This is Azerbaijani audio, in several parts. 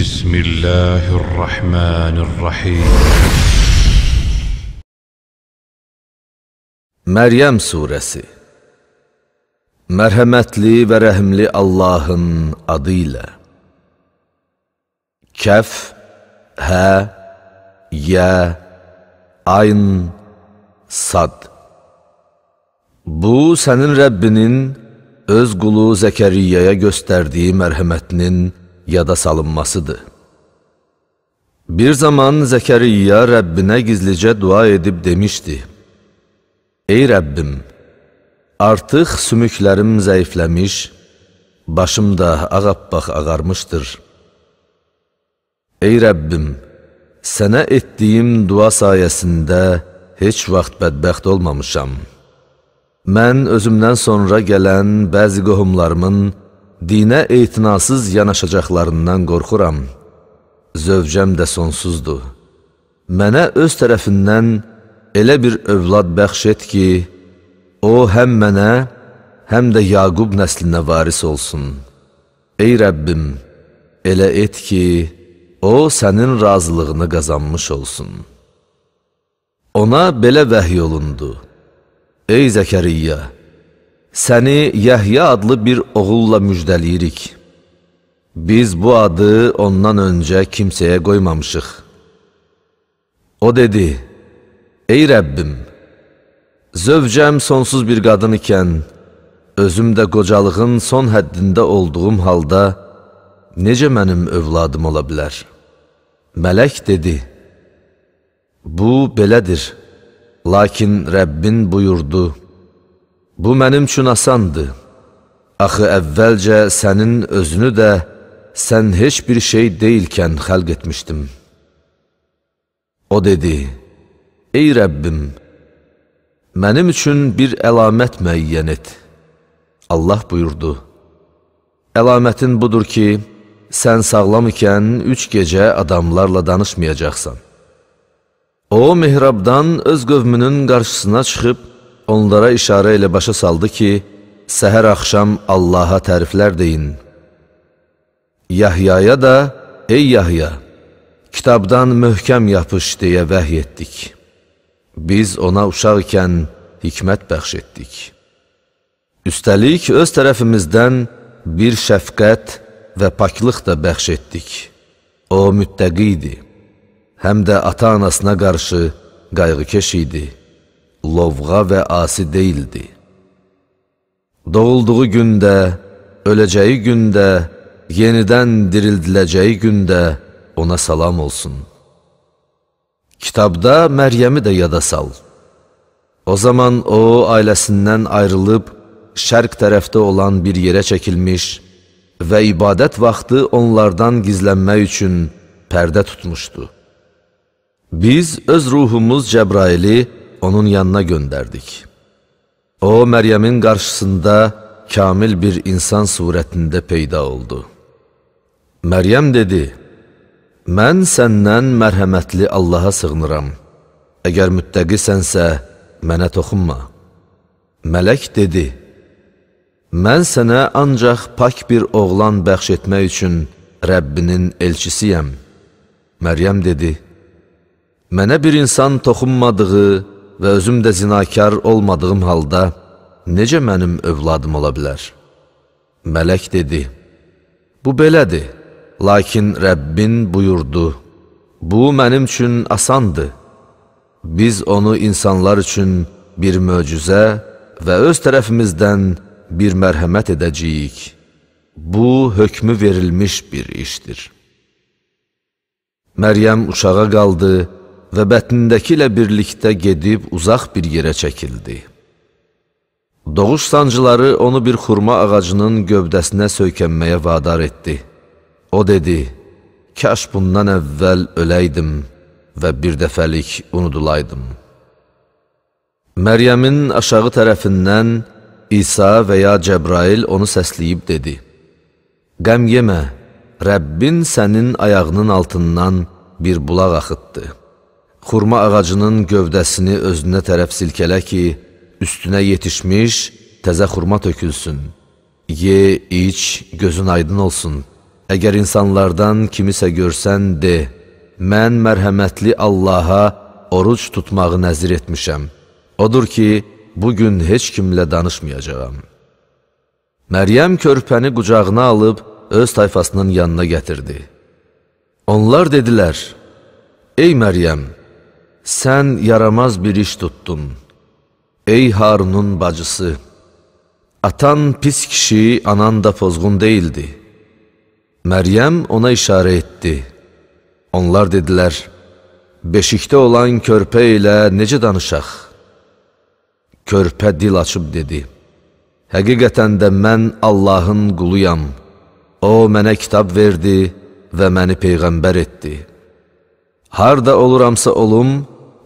بسم الله الرحمن الرحيم Məryəm surəsi Mərhəmətli və rəhimli Allahın adı ilə Kəf, Hə, Yə, Ayn, Sad Bu, sənin Rəbbinin öz qulu Zəkəriyyəyə göstərdiyi mərhəmətinin yada salınmasıdır. Bir zaman Zəkəriyya Rəbbinə gizlicə dua edib demişdi, Ey Rəbbim, artıq sümüklərim zəifləmiş, başım da ağappaq ağarmışdır. Ey Rəbbim, sənə etdiyim dua sayəsində heç vaxt bədbəxt olmamışam. Mən özümdən sonra gələn bəzi qohumlarımın dinə etinasız yanaşacaqlarından qorxuram. Zövcəm də sonsuzdur. Mənə öz tərəfindən elə bir övlad bəxş et ki, o həm mənə, həm də Yaqub nəslinə varis olsun. Ey Rəbbim, elə et ki, o sənin razılığını qazanmış olsun. Ona belə vəhy olundu. Ey Zəkəriyya, səni Yəhya adlı bir oğulla müjdəliyirik. Biz bu adı ondan öncə kimsəyə qoymamışıq. O dedi, Ey Rəbbim, zövcəm sonsuz bir qadın ikən, özüm də qocalığın son həddində olduğum halda, necə mənim övladım ola bilər? Mələk dedi, Bu belədir, lakin Rəbbin buyurdu, Bu mənim üçün asandır. Axı əvvəlcə sənin özünü də sən heç bir şey deyilkən xəlq etmişdim. O dedi, Ey Rəbbim, mənim üçün bir əlamət müəyyən et. Allah buyurdu, Əlamətin budur ki, sən sağlam ikən üç gecə adamlarla danışmayacaqsan. O, mihrabdan öz qövmünün qarşısına çıxıb, onlara işarə ilə başa saldı ki, səhər axşam Allaha təriflər deyin. Yahyaya da, ey Yahya, kitabdan möhkəm yapış deyə vəhy etdik. Biz ona uşaq ikən hikmət bəxş etdik. Üstəlik, öz tərəfimizdən bir şəfqət və paklıq da bəxş etdik. O müttəqi idi, həm də ata-anasına qarşı qayğıkeş idi, lovğa və asi deyildi. Doğulduğu gündə, öləcəyi gündə, yenidən dirildiləcəyi gündə ona salam olsun. Kitabda Məryəmi də yada sal. O zaman o, ailəsindən ayrılıb, şərq tərəfdə olan bir yerə çəkilmiş və ibadət vaxtı onlardan gizlənmək üçün pərdə tutmuşdu. Biz öz ruhumuz Cəbraili onun yanına göndərdik. O, Məryəmin qarşısında kamil bir insan surətində peyda oldu. Məryəm dedi, Mən səndən mərhəmətli Allaha sığınıram. Əgər müttəqisənsə, mənə toxunma. Mələk dedi, Mən sənə ancaq pak bir oğlan bəxş etmək üçün Rəbbinin elçisiyəm. Məryəm dedi, Mənə bir insan toxunmadığı və özüm də zinakar olmadığım halda, necə mənim övladım ola bilər? Mələk dedi, Bu belədir, lakin Rəbbin buyurdu, Bu mənim üçün asandır. Biz onu insanlar üçün bir möcüzə və öz tərəfimizdən bir mərhəmət edəcəyik. Bu, hökmü verilmiş bir işdir. Məryəm uşağa qaldı və bətnindəki ilə birlikdə gedib uzaq bir yerə çəkildi. Doğuş sancıları onu bir xurma ağacının gövdəsinə söykənməyə vadar etdi. O dedi, kaş bundan əvvəl öləydim və bir dəfəlik unudulaydım. Məryəmin aşağı tərəfindən İsa və ya Cəbrail onu səsləyib dedi, Qəm yemə, Rəbbin sənin ayağının altından bir bulaq axıtdı. Xurma ağacının gövdəsini özünə tərəf silkələ ki, üstünə yetişmiş təzə xurma tökülsün. Ye, iç, gözün aydın olsun. Əgər insanlardan kimisə görsən, de, mən mərhəmətli Allaha oruc tutmağı nəzir etmişəm. Odur ki, bugün heç kimlə danışmayacağam. Məryəm körpəni qucağına alıb öz tayfasının yanına gətirdi. Onlar dedilər, Ey Məryəm, sən yaramaz bir iş tutdun. Ey Harunun bacısı, atan pis kişi, anan da pozğun deyildi. Məryəm ona işarə etdi. Onlar dedilər, beşikdə olan körpə ilə necə danışaq? Körpə dil açıb dedi, Həqiqətən də mən Allahın quluyam. O mənə kitab verdi və məni peyğəmbər etdi. Harda oluramsa olum,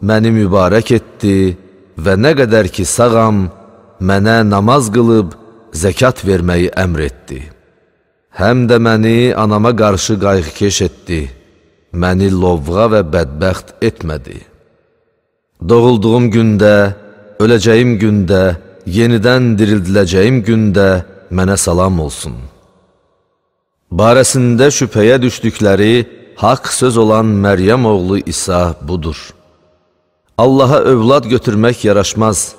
məni mübarək etdi və nə qədər ki sağam, mənə namaz qılıb zəkat verməyi əmr etdi. Həm də məni anama qarşı qayğıkeş etdi, məni lovğa və bədbəxt etmədi. Doğulduğum gündə, öləcəyim gündə, yenidən dirildiləcəyim gündə mənə salam olsun. Barəsində şübhəyə düşdükləri haqq söz olan Məryəm oğlu İsa budur. Allaha övlad götürmək yaraşmaz,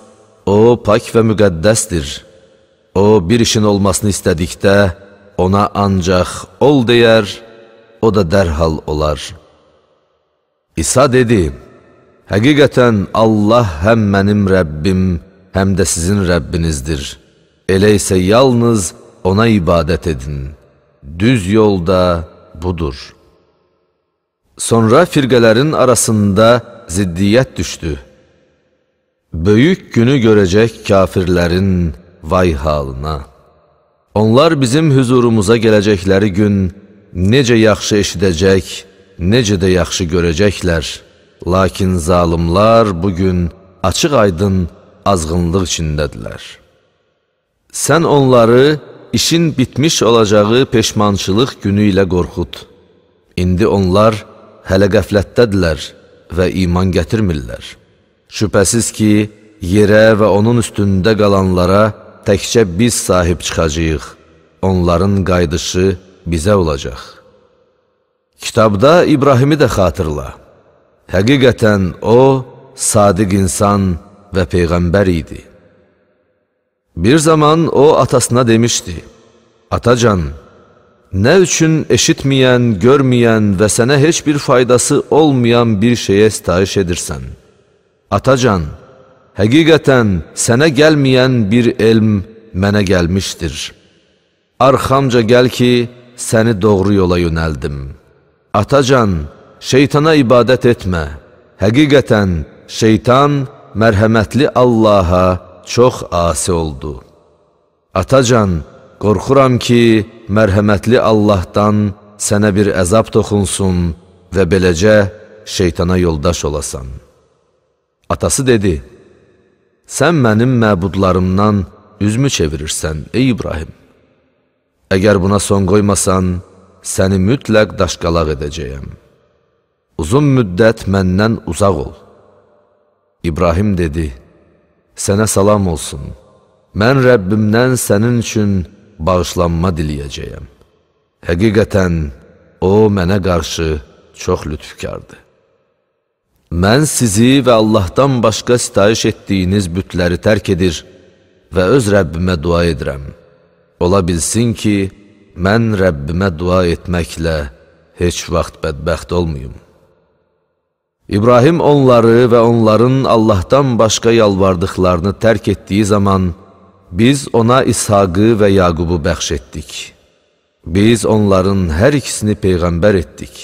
O pak və müqəddəsdir. O bir işin olmasını istədikdə ona ancaq ol deyər, o da dərhal olar. İsa dedi, Həqiqətən Allah həm mənim Rəbbim, həm də sizin Rəbbinizdir. Elə isə yalnız ona ibadət edin. Düz yolda budur. Sonra firqələrin arasında ziddiyyət düşdü. Böyük günü görəcək kafirlərin vay halına. Onlar bizim hüzurumuza gələcəkləri gün necə yaxşı eşidəcək, necə də yaxşı görəcəklər. Lakin zalimlar bugün açıq aydın azğınlıq içindədirlər. Sən onları işin bitmiş olacağı peşmançılıq günü ilə qorxut. İndi onlar hələ qəflətdədirlər və iman gətirmirlər. Şübhəsiz ki, yerə və onun üstündə qalanlara təkcə biz sahib çıxacağıq. Onların qayıdışı bizə olacaq. Kitabda İbrahimi də xatırla. Həqiqətən o, sadiq insan və peyğəmbər idi. Bir zaman o atasına demişdi, Atacan, nə üçün eşitməyən, görməyən və sənə heç bir faydası olmayan bir şeyə sitayiş edirsən? Atacan, həqiqətən sənə gəlməyən bir elm mənə gəlmişdir. Arxamca gəl ki, səni doğru yola yönəldim. Atacan, şeytana ibadət etmə. Həqiqətən, şeytan mərhəmətli Allaha çox asi oldu. Atacan, qorxuram ki, mərhəmətli Allahdan sənə bir əzab toxunsun və beləcə şeytana yoldaş olasan. Atası dedi, sən mənim məbudlarımdan üzmü çevirirsən, ey İbrahim. Əgər buna son qoymasan, səni mütləq daşqalaq edəcəyəm. Uzun müddət məndən uzaq ol. İbrahim dedi, sənə salam olsun. Mən Rəbbimdən sənin üçün bağışlanma diləyəcəyəm. Həqiqətən, o mənə qarşı çox lütfkardır. Mən sizi və Allahdan başqa sitayiş etdiyiniz bütləri tərk edir və öz Rəbbimə dua edirəm. Ola bilsin ki, mən Rəbbimə dua etməklə heç vaxt bədbəxt olmayım. İbrahim onları və onların Allahdan başqa yalvardıqlarını tərk etdiyi zaman, biz ona İshaqı və Yaqubu bəxş etdik. Biz onların hər ikisini Peyğəmbər etdik.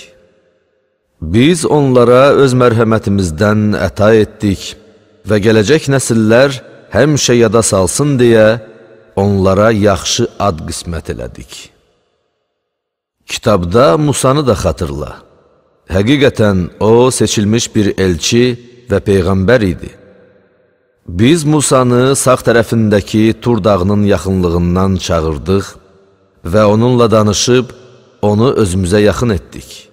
Biz onlara öz mərhəmətimizdən əta etdik və gələcək nəsillər həmişə yada salsın deyə onlara yaxşı ad qismət elədik. Kitabda Musanı da xatırla. Həqiqətən o seçilmiş bir elçi və peyğəmbər idi. Biz Musanı sağ tərəfindəki Tur dağının yaxınlığından çağırdıq və onunla danışıb onu özümüzə yaxın etdik.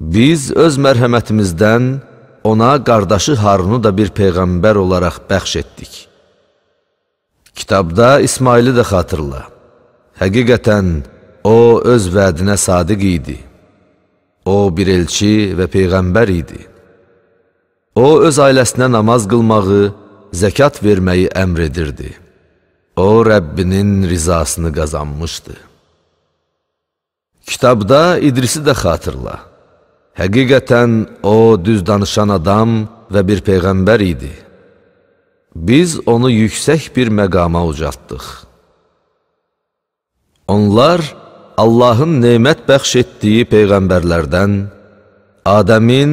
Biz öz mərhəmətimizdən ona qardaşı Harunu da bir peyğəmbər olaraq bəxş etdik. Kitabda İsmaili də xatırla. Həqiqətən, o öz vədinə sadiq idi. O bir elçi və peyğəmbər idi. O öz ailəsinə namaz qılmağı, zəkat verməyi əmr edirdi. O Rəbbinin rizasını qazanmışdı. Kitabda İdrisi də xatırla. Həqiqətən o düz danışan adam və bir peyğəmbər idi. Biz onu yüksək bir məqama ucaltdıq. Onlar Allahın nemət bəxş etdiyi peyğəmbərlərdən, Adəmin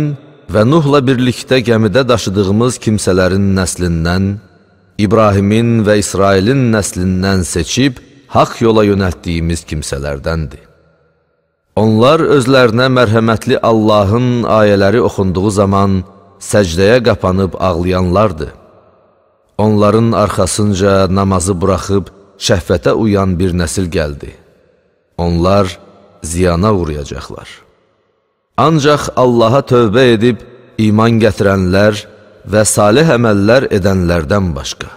və Nuhla birlikdə gəmidə daşıdığımız kimsələrin nəslindən, İbrahimin və İsrailin nəslindən seçib haqq yola yönəltdiyimiz kimsələrdəndir. Onlar özlərinə mərhəmətli Allahın ayələri oxunduğu zaman səcdəyə qapanıb ağlayanlardır. Onların arxasınca namazı buraxıb şəhvətə uyan bir nəsil gəldi. Onlar ziyana uğrayacaqlar. Ancaq Allaha tövbə edib iman gətirənlər və salih əməllər edənlərdən başqa.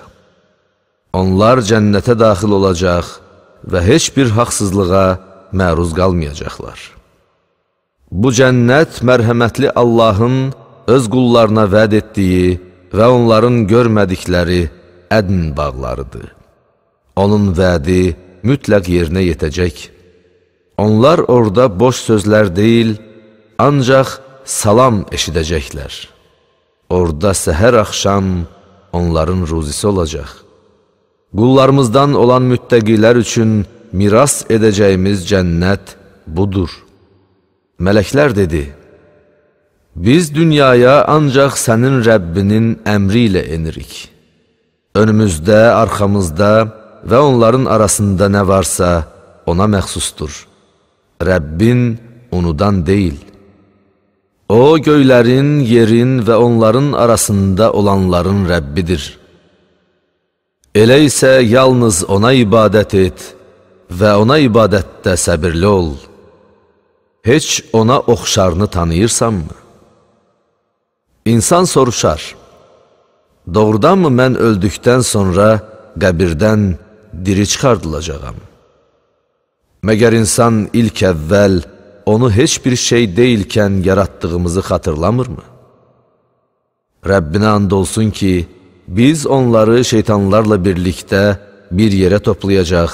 Onlar cənnətə daxil olacaq və heç bir haqsızlığa məruz qalmayacaqlar. Bu cənnət mərhəmətli Allahın öz qullarına vəd etdiyi və onların görmədikləri ədn bağlarıdır. Onun vədi mütləq yerinə yetəcək. Onlar orada boş sözlər deyil, ancaq salam eşidəcəklər. Orada səhər axşam onların ruzisi olacaq. Qullarımızdan olan müttəqilər üçün miras edəcəyimiz cənnət budur. Mələklər dedi, Biz dünyaya ancaq sənin Rəbbinin əmri ilə enirik. Önümüzdə, arxamızda və onların arasında nə varsa ona məxsusdur. Rəbbin unudan deyil. O, göylərin, yerin və onların arasında olanların Rəbbidir. Elə isə yalnız ona ibadət et və ona ibadətdə səbirli ol. Heç ona oxşarını tanıyırsanmı? İnsan soruşar, Doğrudanmı mən öldükdən sonra qəbirdən diri çıxardılacağam? Məgər insan ilk əvvəl onu heç bir şey deyilkən yaratdığımızı xatırlamırmı? Rəbbinə and olsun ki, biz onları şeytanlarla birlikdə bir yerə toplayacaq,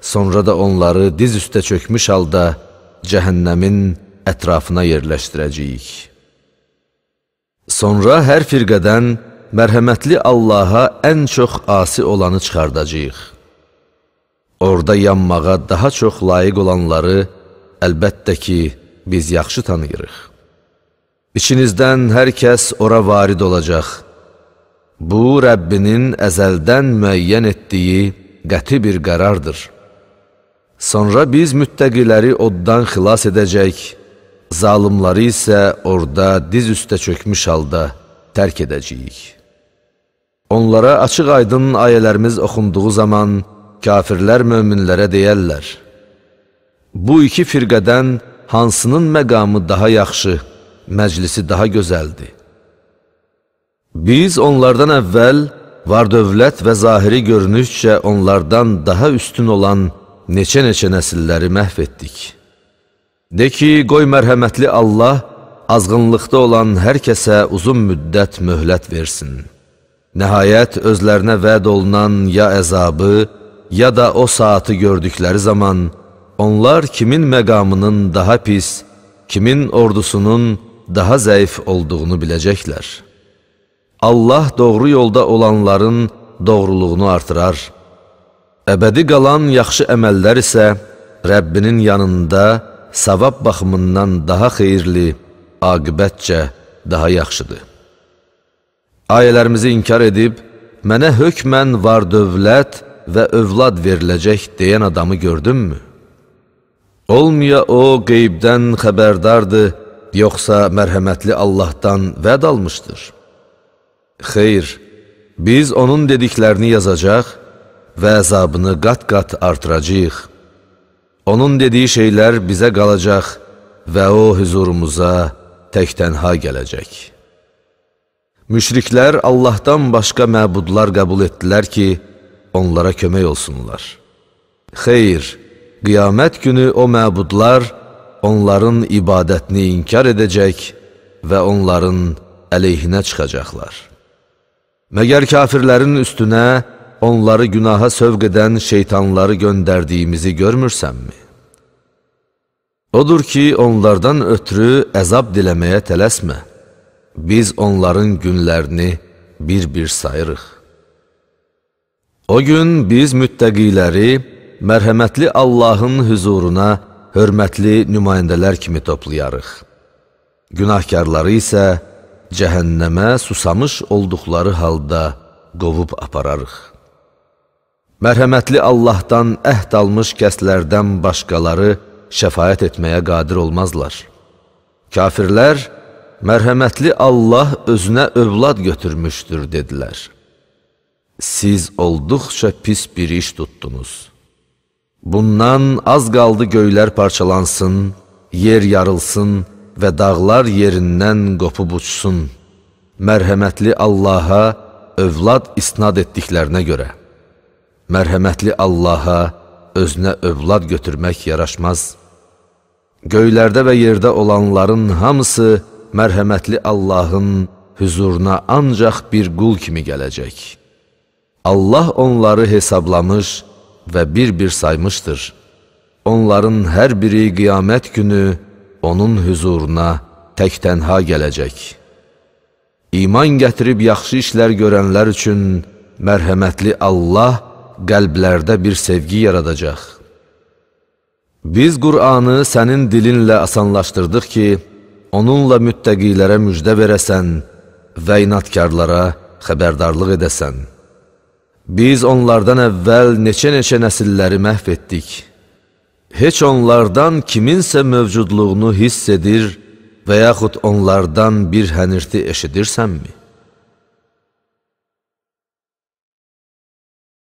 sonra da onları diz üstə çökmüş halda cəhənnəmin ətrafına yerləşdirəcəyik. Sonra hər firqədən mərhəmətli Allaha ən çox asi olanı çıxardacaq. Orada yanmağa daha çox layiq olanları əlbəttə ki, biz yaxşı tanıyırıq. İçinizdən hər kəs ora varid olacaq. Bu, Rəbbinin əzəldən müəyyən etdiyi qəti bir qərardır. Sonra biz müttəqiləri oddan xilas edəcək, zalimları isə orada diz üstə çökmüş halda tərk edəcəyik. Onlara açıq aydın ayələrimiz oxunduğu zaman kafirlər möminlərə deyərlər, Bu iki firqədən hansının məqamı daha yaxşı, məclisi daha gözəldir? Biz onlardan əvvəl var dövlət və zahiri görünüşcə onlardan daha üstün olan neçə-neçə nəsilləri məhv etdik. De ki, qoy mərhəmətli Allah azğınlıqda olan hər kəsə uzun müddət möhlət versin. Nəhayət özlərinə vəd olunan ya əzabı, ya da o saatı gördükləri zaman onlar kimin məqamının daha pis, kimin ordusunun daha zəif olduğunu biləcəklər. Allah doğru yolda olanların doğruluğunu artırar. Əbədi qalan yaxşı əməllər isə Rəbbinin yanında savab baxımından daha xeyirli, aqibətcə daha yaxşıdır. Ayələrimizi inkar edib, mənə hökmən var dövlət və övlad veriləcək deyən adamı gördünmü? Olmaya o qeybdən xəbərdardır, yoxsa mərhəmətli Allahdan vəd almışdır? Xeyr, biz onun dediklərini yazacaq və əzabını qat-qat artıracaq. Onun dediyi şeylər bizə qalacaq və o hüzurumuza tək-tənha gələcək. Müşriklər Allahdan başqa məbudlar qəbul etdilər ki, onlara kömək olsunlar. Xeyr, qiyamət günü o məbudlar onların ibadətini inkar edəcək və onların əleyhinə çıxacaqlar. Məgər kafirlərin üstünə onları günaha sövq edən şeytanları göndərdiyimizi görmürsənmi? Odur ki, onlardan ötürü əzab diləməyə tələsmə. Biz onların günlərini bir-bir sayırıq. O gün biz müttəqiləri mərhəmətli Allahın hüzuruna hörmətli nümayəndələr kimi toplayarıq. Günahkarları isə cəhənnəmə susamış olduqları halda qovub apararıq. Mərhəmətli Allahdan əhd almış kəslərdən başqaları şəfayət etməyə qadir olmazlar. Kafirlər, mərhəmətli Allah özünə övlad götürmüşdür, dedilər siz olduqca pis bir iş tutdunuz. Bundan az qaldı göylər parçalansın, yer yarılsın və dağlar yerindən qopub uçsun. Mərhəmətli Allaha övlad isnad etdiklərinə görə. Mərhəmətli Allaha özünə övlad götürmək yaraşmaz. Göylərdə və yerdə olanların hamısı mərhəmətli Allahın hüzuruna ancaq bir qul kimi gələcək.'' Allah onları hesablamış və bir-bir saymışdır. Onların hər biri qiyamət günü onun hüzuruna tək-tənha gələcək. İman gətirib yaxşı işlər görənlər üçün mərhəmətli Allah qəlblərdə bir sevgi yaradacaq. Biz Qur'anı sənin dilinlə asanlaşdırdıq ki, onunla müttəqilərə müjdə verəsən və inatkarlara xəbərdarlıq edəsən. Biz onlardan əvvəl neçə-neçə nəsilləri məhv etdik. Heç onlardan kiminsə mövcudluğunu hiss edir və yaxud onlardan bir hənirti eşidirsənmi?